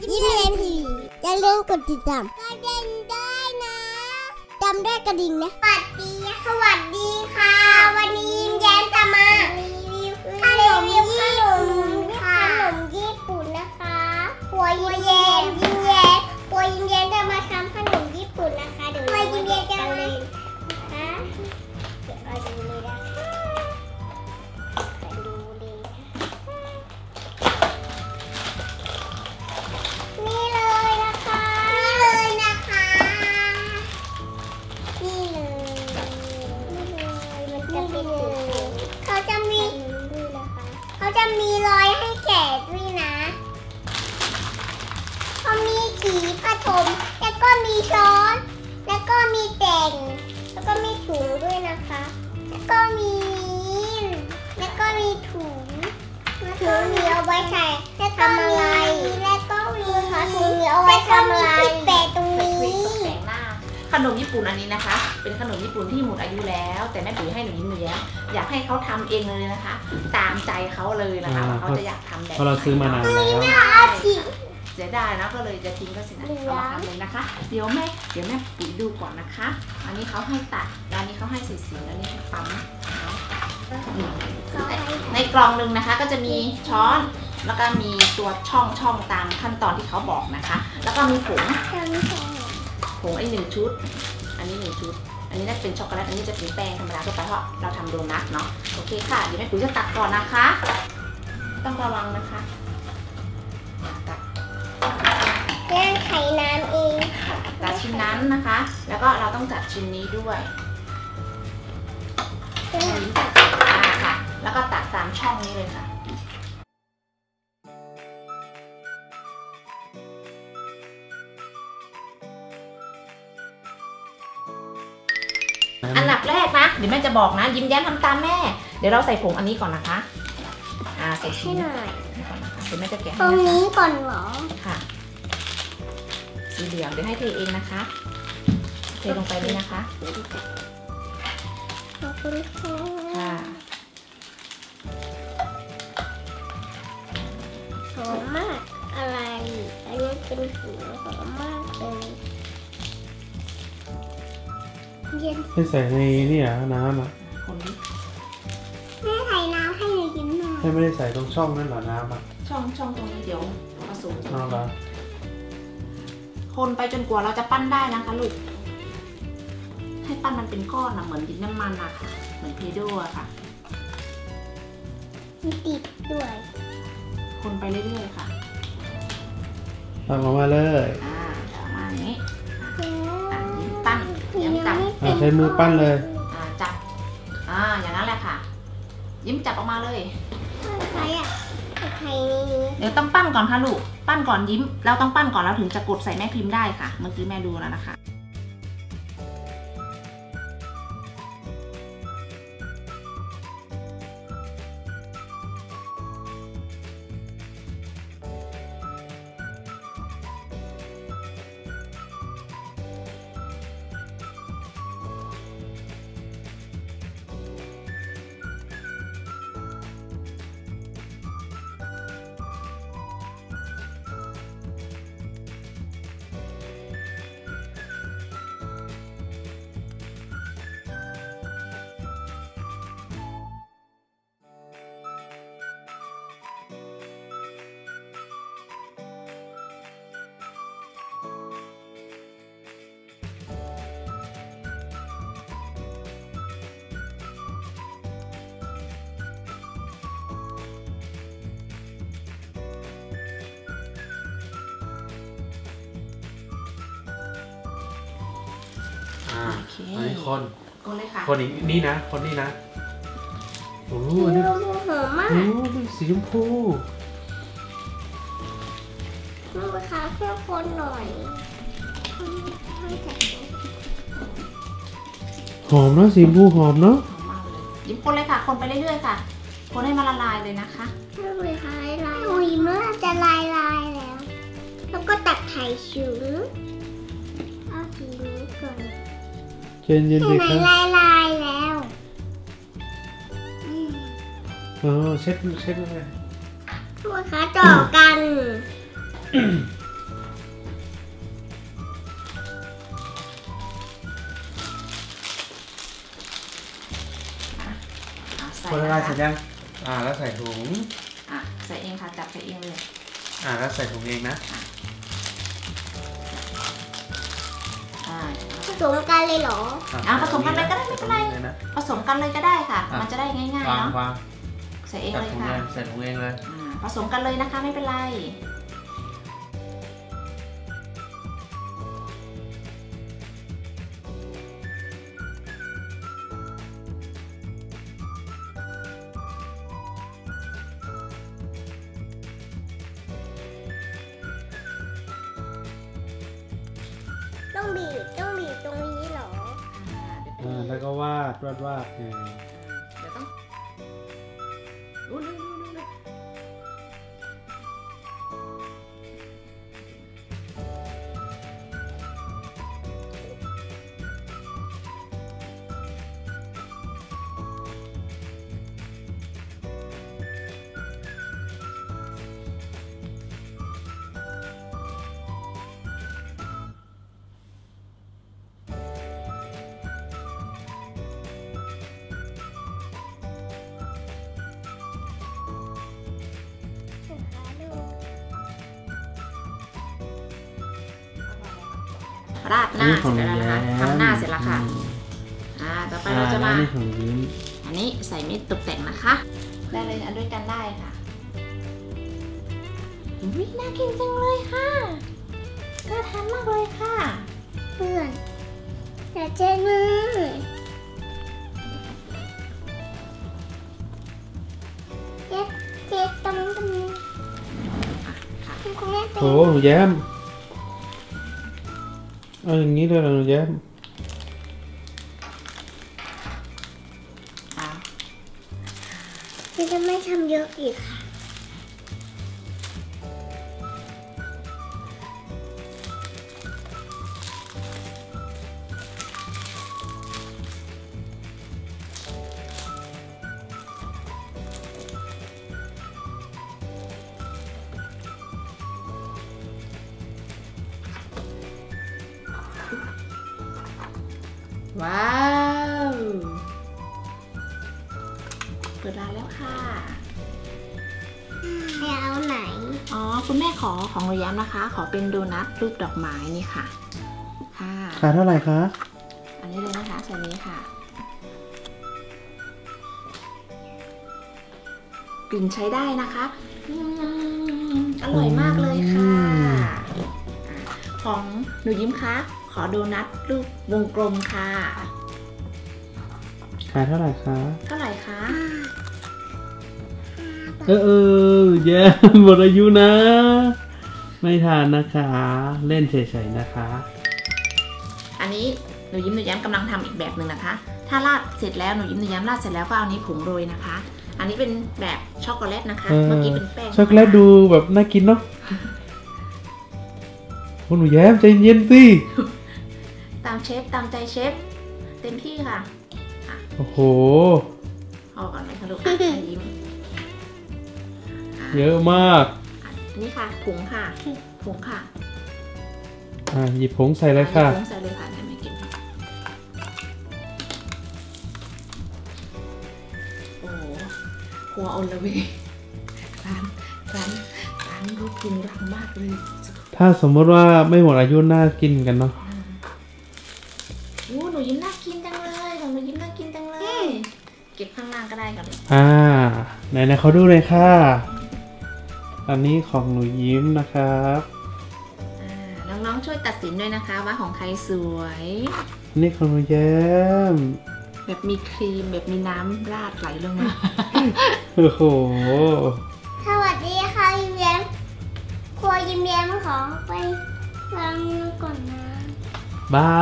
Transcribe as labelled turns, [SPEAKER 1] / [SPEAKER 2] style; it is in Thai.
[SPEAKER 1] ยิ้มเล่นทีวีอย่าลืมกดติดตามกระดิ่งได้นะจำได้กระดิ่งนะสวัสดีสวัสดีค่ะ วันนี้ยิ้มแย้มจะมารีวิวขนมญี่ปุ่นค่ะขนมญี่ปุ่นนะคะหัวยิ้มแย้มยิ้มแย้มหัวยิ้ม จะมีรอยให้แกะด้วยนะเขามีขีผสมแล้วก็มีช้อน แล้วก็มีแต่ง แล้วก็มีถุงด้วยนะคะ แล้วก็มีนิ้วแล้วก็มีถุงถุงมีเอาไว้ใส่แล้วก็มีแล้วก็มีถุงมีเอาไว้ทำอะไร
[SPEAKER 2] ขนมญี่ปุ่นอันนี้นะคะ เป็นขนมญี่ปุ่นที่หมดอายุแล้ว แต่แม่ปุ๋ยให้หนูยิ้มแย้มอยากให้เขาทำเองเลยนะคะ ตามใจเขาเลยนะคะ
[SPEAKER 3] อ่า
[SPEAKER 2] ว่าเขาจะอยากทำแบบ
[SPEAKER 3] เพราะเราซื้อมานานแล้ว
[SPEAKER 1] เอาทิ้ง
[SPEAKER 2] เสียดายนะก็เลยจะทิ้งก็เสียดาย
[SPEAKER 1] เหลือ
[SPEAKER 2] เอามาทำเลยนะคะ เดี๋ยวแม่เดี๋ยวแม่ปุ๋ยดูก่อนนะคะ อันนี้เขาให้ตัดแล้วอันนี้เขาให้สีสีอันนี้ให้ปั๊มเนาะอืม ในกล่องหนึ่งนะคะก็จะมีช้อนแล้วก็มีตัวช่องช่องตามขั้นตอนที่เขาบอกนะคะ แล้วก็มีผง ผงไอ้หนึ่งชุด อันนี้หนึ่งชุด อันนี้น่าจะเป็นช็อกโกแลต อันนี้จะเป็นแป้งธรรมดาทั่วไปเพราะเราทำโดนัทเนาะ โอเคค่ะ เดี๋ยวแม่ปุ๋ยจะตักก่อนนะคะ ต้องระวังนะคะตัก
[SPEAKER 1] แย่งไข่น้ำเอง
[SPEAKER 2] ตัดชิ้นนั้นนะคะ แล้วก็เราต้องจัดชิ้นนี้ด้วยอ่าค่ะ แล้วก็ตัดตามช่องนี้เลยค่ะ ดี๋ยวแม่จะบอกนะ ยิ้มแย้มทำตามแม่ เดี๋ยวเราใส่ผงอันนี้ก่อนนะคะ อ่าใส่
[SPEAKER 1] ให้
[SPEAKER 2] ชิ้น
[SPEAKER 1] หน่อย
[SPEAKER 2] นี้ก่อนนะคะเดี๋ยวแม่จะแกะ
[SPEAKER 1] ต
[SPEAKER 2] ให้
[SPEAKER 1] รง
[SPEAKER 2] นะคะ
[SPEAKER 1] นี้ก่อนเหรอ
[SPEAKER 2] ค่ะ สีเหลืองเดี๋ยวให้เทเองนะคะ เทลงไปเลยนะคะ
[SPEAKER 1] ขอบคุณค่ะ
[SPEAKER 2] ค่ะ
[SPEAKER 1] หอมมากอะไร อันนี้เป็นสีหอมมากเลย เย็น
[SPEAKER 3] ให้ใส่ในนี่อะน้ำอะ
[SPEAKER 2] คนนี้
[SPEAKER 1] แม่ใส่น้ำให้หนูกินหน่อย
[SPEAKER 3] ให้ไม่ได้ใส่ตรงช่องนั่นเหรอน้ำอะ
[SPEAKER 2] ช่องช่องตรงนี้เดี๋ยวผสม
[SPEAKER 3] เอาละ
[SPEAKER 2] คนไปจนกว่าเราจะปั้นได้นะคะลูก ให้ปั้นมันเป็นก้อนอะเหมือนดินน้ำมันอะค่ะ เหมือนเพโดอะค่ะ
[SPEAKER 1] มีติดด้วย
[SPEAKER 2] คนไปเรื่อยๆค่ะ
[SPEAKER 3] ตักออกมาเลย
[SPEAKER 2] อ่าประมาณนี้อะยิ้มปั้น ยิ้มจับ
[SPEAKER 3] อะใช้มือปั้นเลย
[SPEAKER 2] อ่าจับอ่าอย่างนั้นแหละค่ะ ยิ้มจับออกมาเลย
[SPEAKER 1] ใครอะใครนี่
[SPEAKER 2] เดี๋ยวต้องปั้นก่อนค่ะลูก ปั้นก่อนยิ้ม เราต้องปั้นก่อนแล้วถึงจะกดใส่แม่พิมพ์ได้ค่ะ เมื่อกี้แม่ดูแล้วนะคะ
[SPEAKER 3] อ่า
[SPEAKER 2] โอเค
[SPEAKER 3] อันนี้คน
[SPEAKER 2] กดเลยค่ะ
[SPEAKER 3] คนอีกนี่นะ คนนี่นะ โอ้โหอันนี้
[SPEAKER 1] ดูหอมมาก
[SPEAKER 3] โอ้โหเป็นสีชมพู
[SPEAKER 1] ลูกค้าช่วยคนหน่อยให้แต่
[SPEAKER 3] หอมเนาะสีชมพูหอมเนาะ
[SPEAKER 2] หอมมากเลยยิ้มคนเลยค่ะ คนไปเรื่อยๆค่ะ คนให้มันละลายเลยนะคะ
[SPEAKER 1] ลูกค้าลายอุ้ยเมื่อจะลายลายแล้ว แล้วก็ตักไข่ฉุงเอาสีนี้ก่อน
[SPEAKER 3] เจนยินดีครับ
[SPEAKER 1] ลายลายแล้วเอ
[SPEAKER 3] อเช็ดเช็ดอะไร
[SPEAKER 1] พูดคะต่อกัน
[SPEAKER 3] คนละลายเสร็จยังอ่าแล้วใส่ถุง
[SPEAKER 2] อะใส่เองค่ะจับใส่เองเลย
[SPEAKER 3] อ่าแล้วใส่ถุงเองนะะ
[SPEAKER 1] สมกันเลยเหรอ
[SPEAKER 2] อะผสมกันเลยก็ได้ไม่เป็นไร
[SPEAKER 3] ใส่ถุงเลยนะ
[SPEAKER 2] ผสมกันเลยก็ได้ค่ะ
[SPEAKER 3] อะ
[SPEAKER 2] มันจะได้ง่ายๆ
[SPEAKER 3] วาง
[SPEAKER 2] เนาะ
[SPEAKER 3] วาง
[SPEAKER 2] ใส่เอง
[SPEAKER 3] ใส่
[SPEAKER 2] เลย
[SPEAKER 3] ถุง
[SPEAKER 2] ค่ะ
[SPEAKER 3] เองใส่ถุงเองเลย
[SPEAKER 2] อ่าผสมกันเลยนะคะไม่เป็นไร
[SPEAKER 1] ต้องบีบต้องบีบตรงนี้เหรอ
[SPEAKER 3] อ่าแล้วก็วาดวาดวาดไง
[SPEAKER 2] เดี๋ยวต้องอู้เร็ว ร็วเร็วเร็วราดหน้าเสร็จแล้วนะคะทำหน้าเสร็จแล้วค่ะอ่าต่อไปเราจะมา
[SPEAKER 3] อ่นี่ของยิ้ม
[SPEAKER 2] อันนี้ใส่มิดตกแต่งนะคะ ได้เลยอันด้วยกันได้ค่ะวิน่ากินจังเลยค่ะน่าทานมากเลยค่ะ
[SPEAKER 1] เพื่อนอย่าเจ๊มือเจ๊เจ๊ตรงตรงนี้
[SPEAKER 2] ค่ะ
[SPEAKER 1] คุณแม่เป็น
[SPEAKER 3] โอ้หนูแย้ม เอาอย่างนี้เลยเหรอหนูแย้ม
[SPEAKER 2] อ่า
[SPEAKER 1] คือจะไม่ทำเยอะอีกค่ะ
[SPEAKER 2] ว้าว เปิดร้านแล้วค่ะ
[SPEAKER 1] ให้เอาไหน
[SPEAKER 2] อ๋อ คุณแม่ขอของหนูย้ำนะคะ ขอเป็นโดนัทรูปดอกไม้นี่ค่ะ ค่ะ
[SPEAKER 3] ขายเท่าไหร่คะ
[SPEAKER 2] อันนี้เลยนะคะใส่นี้ค่ะ กลิ่นใช้ได้นะคะอืมอร่อยมากเลยค่ะอะ ของหนูยิ้มคะ ขอโดนัทรูปวงกลมค่ะ
[SPEAKER 3] ขายเท่าไหร่คะ
[SPEAKER 2] เท่าไหร่คะ
[SPEAKER 3] เออเออแย้มหมดอายุนะ ไม่ทานนะคะ เล่นเฉยๆนะคะ
[SPEAKER 2] อันนี้หนูยิ้มหนูแย้มกำลังทำอีกแบบหนึ่งนะคะ ถ้าราดเสร็จแล้วหนูยิ้มหนูแย้มราดเสร็จแล้วก็เอานี้ผงโรยนะคะ อันนี้เป็นแบบช็อกโกแลตนะคะ
[SPEAKER 3] เออ
[SPEAKER 2] เมื่อกี้เป็นแป้ง
[SPEAKER 3] ช็อกโกแลตดูแบบน่ากินเนาะโอ้หนูแย้มใจเย็นสิ
[SPEAKER 2] ตามเชฟตามใจเชฟเต็มที่ค่ะ
[SPEAKER 3] โอ้โห
[SPEAKER 2] เอาก่อนเลยค่ะลูกอะให้ยิ้มอะ
[SPEAKER 3] เยอะมาก
[SPEAKER 2] อะอันนี้ค่ะผงค่ะผงค่ะ
[SPEAKER 3] อ่าหยิบผงใส่เลยค่ะ
[SPEAKER 2] ผงใส่เลยค่ะไหนไม่เก็บโอ้โหครัวอลเวย์ร้านร้านร้านรูปปรุงรังมากเลย
[SPEAKER 3] ถ้าสมมติว่าไม่หมดอายุน่ากินกันเนาะ
[SPEAKER 2] โอ้หนูยิ้มน่ากินจังเลยของหนูยิ้มน่ากินจังเลย เก็บข้างล่างก็ได้กันเลย
[SPEAKER 3] อ่า ไหนๆเขาดูเลยค่ะ อันนี้ของหนูยิ้มนะครับ
[SPEAKER 2] อ่าน้องๆช่วยตัดสินด้วยนะคะ ว่าของใครสวย
[SPEAKER 3] อันนี้ของหนูแย้ม
[SPEAKER 2] แบบมีครีมแบบมีน้ำราดไหลลงมา
[SPEAKER 3] โอ้โห
[SPEAKER 1] สวัสดีค่ะยิ้มแย้มครัวยิ้มแย้มขอไปล้างมือก่อนนะ
[SPEAKER 3] บา